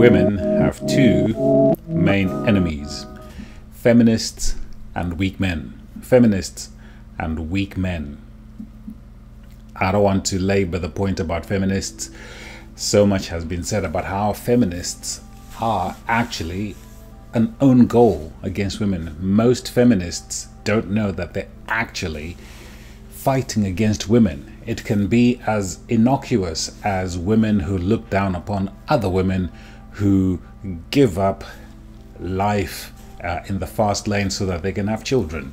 women have two main enemies feminists and weak men. Feminists and weak men. I don't want to labor the point about feminists. So much has been said about how feminists are actually an own goal against women. Most feminists don't know that they're actually fighting against women. It can be as innocuous as women who look down upon other women who give up life uh, in the fast lane so that they can have children.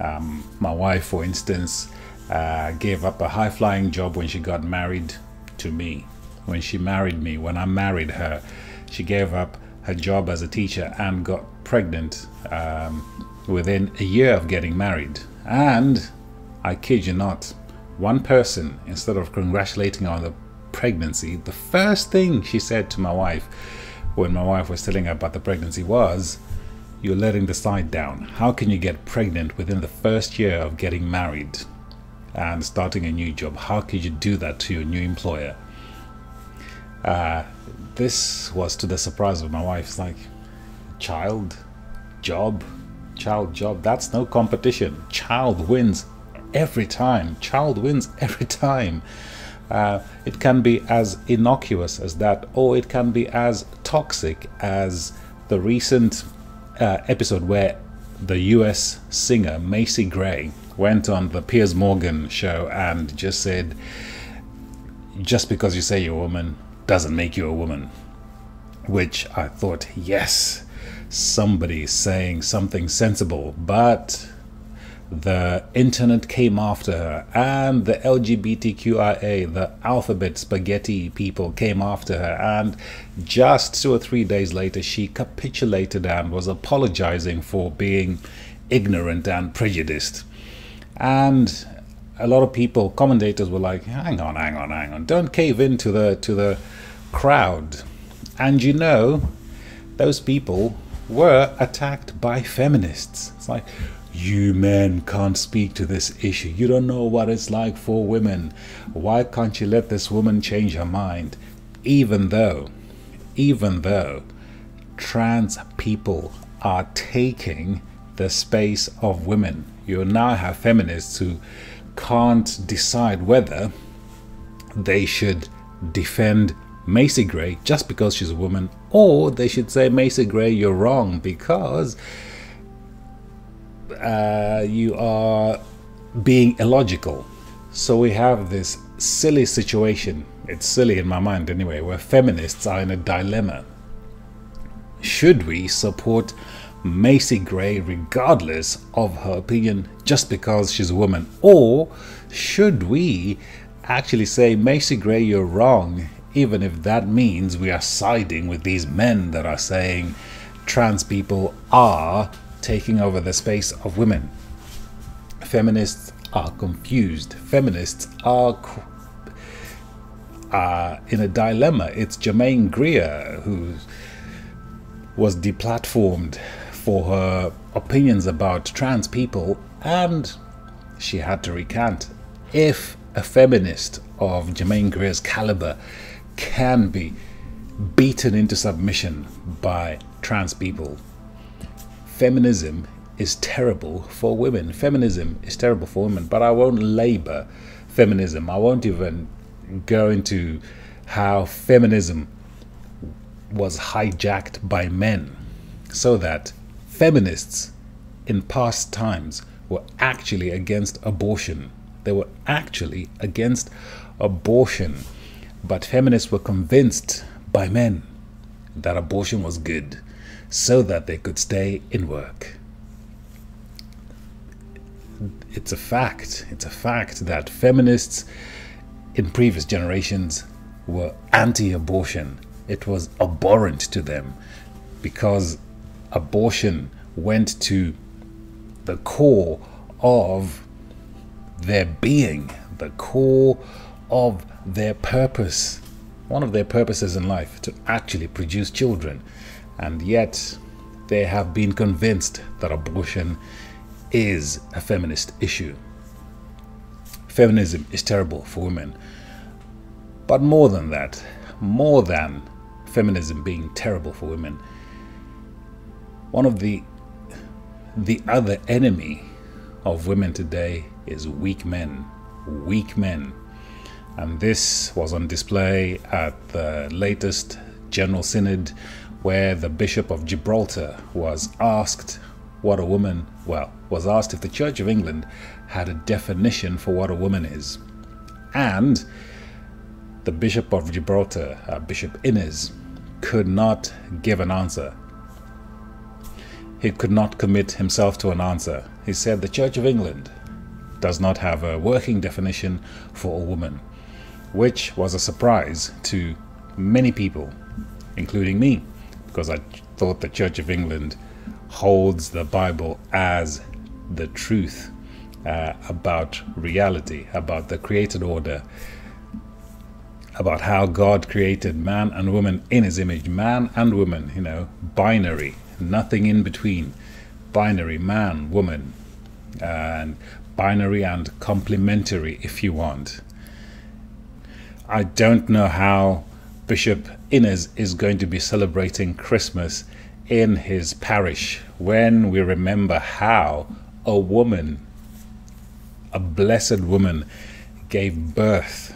Um, my wife, for instance, uh, gave up a high flying job when she got married to me. When she married me, when I married her, she gave up her job as a teacher and got pregnant um, within a year of getting married. And I kid you not, one person, instead of congratulating her on the pregnancy, the first thing she said to my wife when my wife was telling her about the pregnancy was, You're letting the side down. How can you get pregnant within the first year of getting married and starting a new job? How could you do that to your new employer? Uh, this was to the surprise of my wife. It's like, child, job, child, job. That's no competition. Child wins every time. Child wins every time. Uh, it can be as innocuous as that, or it can be as toxic as the recent uh, episode where the US singer Macy Gray went on the Piers Morgan show and just said, just because you say you're a woman doesn't make you a woman. Which I thought, yes, somebody saying something sensible, but the internet came after her and the LGBTQIA, the alphabet spaghetti people came after her and just two or three days later she capitulated and was apologizing for being ignorant and prejudiced. And a lot of people, commentators were like, hang on, hang on, hang on, don't cave in to the to the crowd. And you know, those people were attacked by feminists. It's like, you men can't speak to this issue. You don't know what it's like for women. Why can't you let this woman change her mind? Even though, even though trans people are taking the space of women, you now have feminists who can't decide whether they should defend Macy Gray just because she's a woman, or they should say, Macy Gray, you're wrong because uh, you are being illogical. So we have this silly situation, it's silly in my mind anyway, where feminists are in a dilemma. Should we support Macy Gray regardless of her opinion just because she's a woman? Or should we actually say, Macy Gray, you're wrong, even if that means we are siding with these men that are saying trans people are taking over the space of women. Feminists are confused. Feminists are in a dilemma. It's Germaine Greer who was deplatformed for her opinions about trans people, and she had to recant. If a feminist of Germaine Greer's caliber can be beaten into submission by trans people. Feminism is terrible for women. Feminism is terrible for women, but I won't labor feminism. I won't even go into how feminism was hijacked by men so that feminists in past times were actually against abortion. They were actually against abortion. But feminists were convinced by men that abortion was good so that they could stay in work. It's a fact, it's a fact that feminists in previous generations were anti abortion. It was abhorrent to them because abortion went to the core of their being, the core of their purpose, one of their purposes in life, to actually produce children. And yet, they have been convinced that abortion is a feminist issue. Feminism is terrible for women. But more than that, more than feminism being terrible for women. One of the the other enemy of women today is weak men. Weak men. And this was on display at the latest General Synod, where the Bishop of Gibraltar was asked what a woman, well, was asked if the Church of England had a definition for what a woman is. And the Bishop of Gibraltar, uh, Bishop Innes, could not give an answer. He could not commit himself to an answer. He said the Church of England does not have a working definition for a woman, which was a surprise to many people, including me, because I thought the Church of England holds the Bible as the truth uh, about reality, about the created order, about how God created man and woman in his image, man and woman, you know, binary, nothing in between, binary, man, woman, and binary and complementary if you want. I don't know how Bishop Innes is going to be celebrating Christmas in his parish when we remember how a woman, a blessed woman, gave birth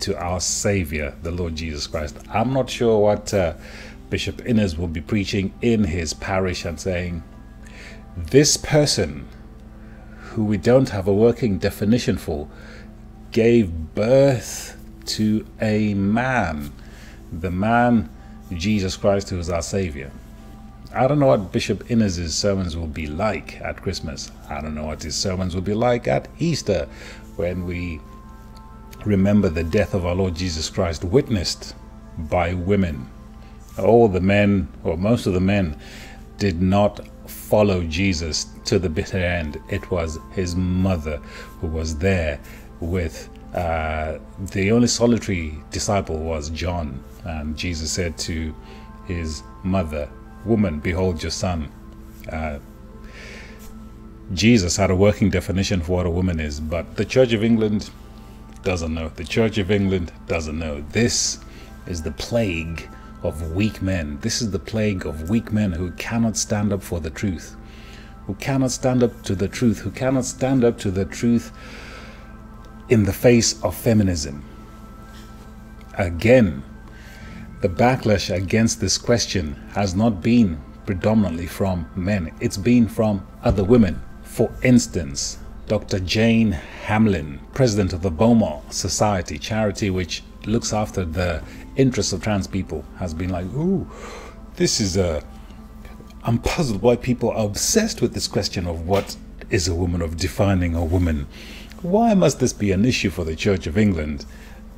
to our Savior, the Lord Jesus Christ. I'm not sure what uh, Bishop Innes will be preaching in his parish and saying, This person, who we don't have a working definition for, gave birth to a man, the man Jesus Christ, who is our Savior. I don't know what Bishop Innes's sermons will be like at Christmas. I don't know what his sermons will be like at Easter when we remember the death of our Lord Jesus Christ witnessed by women. All the men, or most of the men, did not follow Jesus to the bitter end. It was his mother who was there with uh, the only solitary disciple was John. And Jesus said to his mother, Woman, behold your son. Uh, Jesus had a working definition for what a woman is, but the Church of England doesn't know. The Church of England doesn't know. This is the plague of weak men. This is the plague of weak men who cannot stand up for the truth, who cannot stand up to the truth, who cannot stand up to the truth in the face of feminism. Again, the backlash against this question has not been predominantly from men, it's been from other women. For instance, Dr. Jane Hamlin, president of the Beaumont Society charity, which looks after the interests of trans people, has been like, ooh, this is a. I'm puzzled why people are obsessed with this question of what is a woman, of defining a woman. Why must this be an issue for the Church of England?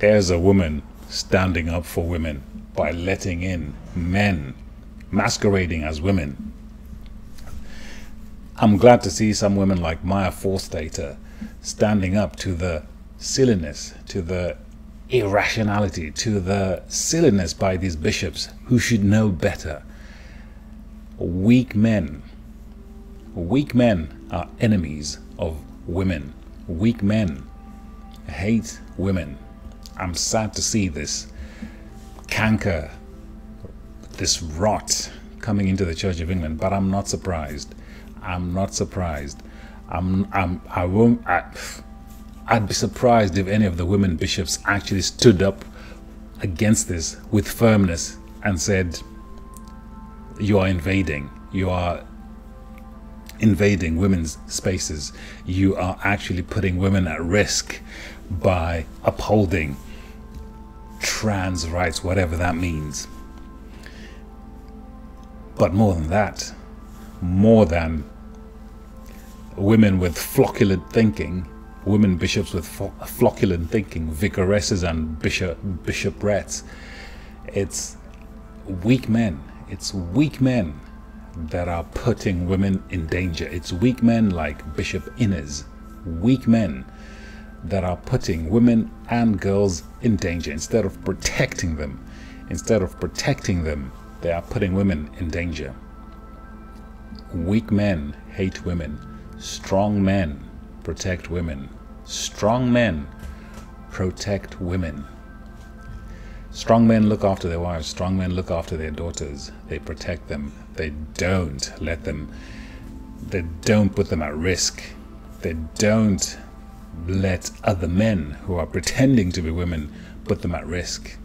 There's a woman standing up for women by letting in men masquerading as women. I'm glad to see some women like Maya Forstater standing up to the silliness, to the irrationality, to the silliness by these bishops who should know better. Weak men. Weak men are enemies of women. Weak men hate women. I'm sad to see this canker, this rot coming into the Church of England, but I'm not surprised. I'm not surprised. I'm, I'm, I won't, I, I'd be surprised if any of the women bishops actually stood up against this with firmness and said, You are invading. You are invading women's spaces. You are actually putting women at risk by upholding trans rights, whatever that means. But more than that, more than women with flocculent thinking, women bishops with flocculent thinking, vicaresses and bishop bishoprettes, it's weak men. It's weak men that are putting women in danger. It's weak men like Bishop Innes, weak men that are putting women and girls in danger. Instead of protecting them, instead of protecting them, they are putting women in danger. Weak men hate women. Strong men protect women. Strong men protect women. Strong men look after their wives, strong men look after their daughters. They protect them. They don't let them, they don't put them at risk. They don't let other men who are pretending to be women put them at risk.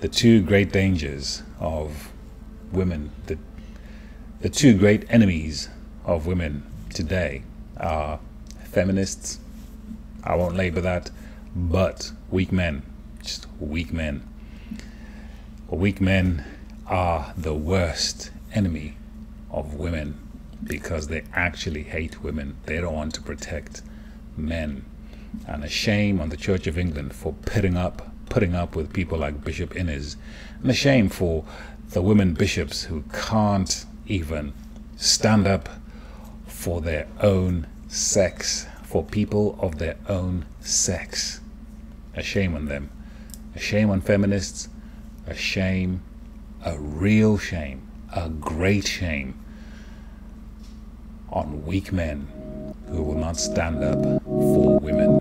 The two great dangers of women, the, the two great enemies of women today are feminists, I won't label that, but weak men, just weak men. Weak men are the worst enemy of women because they actually hate women. They don't want to protect men. And a shame on the Church of England for putting up putting up with people like Bishop Innes. And a shame for the women bishops who can't even stand up for their own sex, for people of their own sex. A shame on them. A shame on feminists, a shame, a real shame, a great shame on weak men who will not stand up for women.